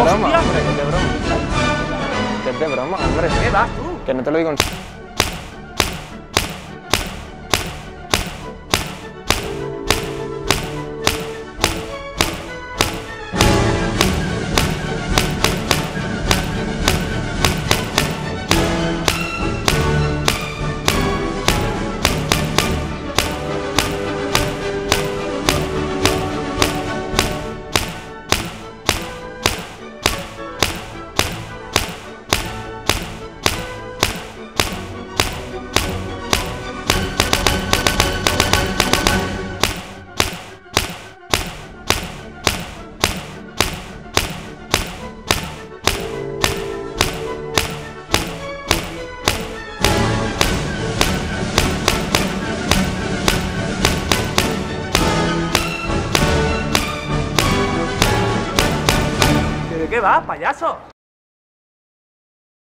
broma, hostia. hombre, que es de broma. Que es de broma, hombre. ¿Qué vas tú? Que no te lo digo en ¿De qué vas, payaso?